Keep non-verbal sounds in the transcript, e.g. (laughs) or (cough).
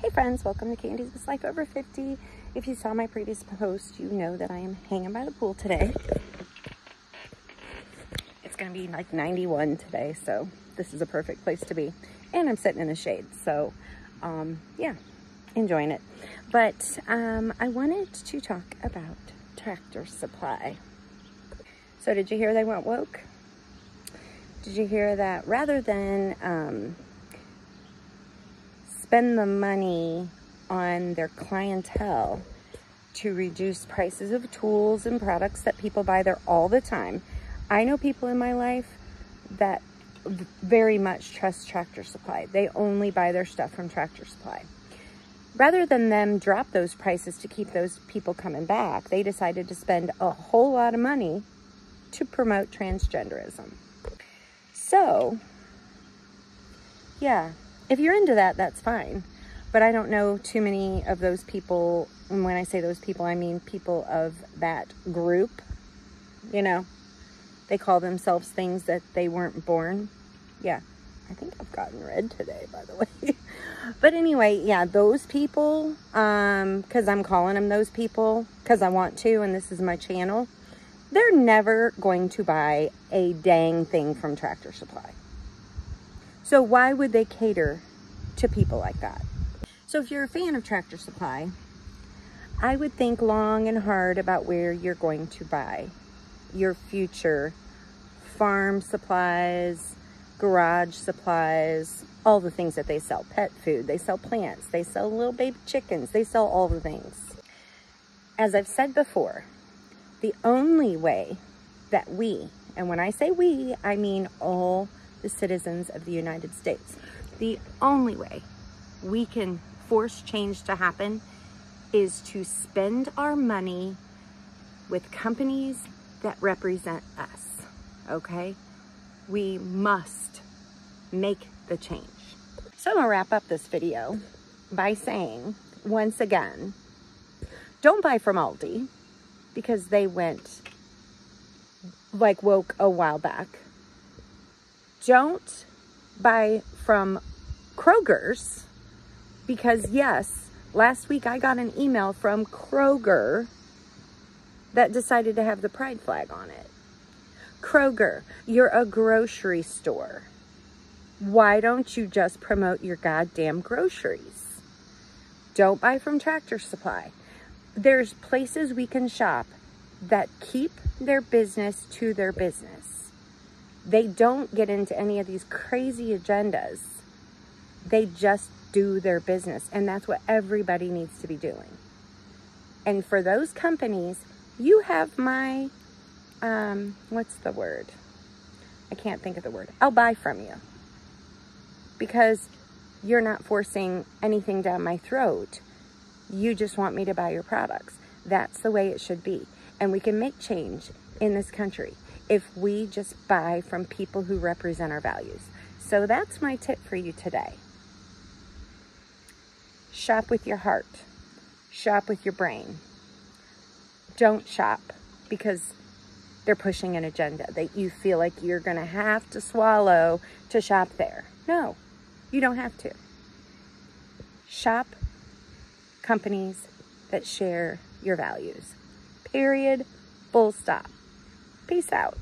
Hey friends, welcome to Candy's Best Life Over 50. If you saw my previous post, you know that I am hanging by the pool today. It's gonna be like 91 today, so this is a perfect place to be. And I'm sitting in the shade, so um, yeah, enjoying it. But um, I wanted to talk about Tractor Supply. So did you hear they went woke? Did you hear that rather than um, spend the money on their clientele to reduce prices of tools and products that people buy there all the time. I know people in my life that very much trust Tractor Supply. They only buy their stuff from Tractor Supply. Rather than them drop those prices to keep those people coming back, they decided to spend a whole lot of money to promote transgenderism. So, yeah, if you're into that, that's fine. But I don't know too many of those people. And when I say those people, I mean people of that group. You know, they call themselves things that they weren't born. Yeah, I think I've gotten red today, by the (laughs) way. but anyway, yeah, those people, um, because I'm calling them those people because I want to, and this is my channel, they're never going to buy a dang thing from Tractor Supply. So why would they cater to people like that? So if you're a fan of Tractor Supply, I would think long and hard about where you're going to buy your future farm supplies, garage supplies, all the things that they sell, pet food, they sell plants, they sell little baby chickens, they sell all the things. As I've said before, the only way that we, and when I say we, I mean all the citizens of the United States. The only way we can force change to happen is to spend our money with companies that represent us, okay? We must make the change. So I'm gonna wrap up this video by saying, once again, don't buy from Aldi because they went like woke a while back don't buy from Kroger's because yes, last week I got an email from Kroger that decided to have the pride flag on it. Kroger, you're a grocery store. Why don't you just promote your goddamn groceries? Don't buy from Tractor Supply. There's places we can shop that keep their business to their business they don't get into any of these crazy agendas. They just do their business. And that's what everybody needs to be doing. And for those companies, you have my, um, what's the word? I can't think of the word. I'll buy from you. Because you're not forcing anything down my throat. You just want me to buy your products. That's the way it should be. And we can make change in this country if we just buy from people who represent our values. So that's my tip for you today. Shop with your heart. Shop with your brain. Don't shop because they're pushing an agenda that you feel like you're going to have to swallow to shop there. No, you don't have to. Shop companies that share your values. Period. Full stop. Peace out.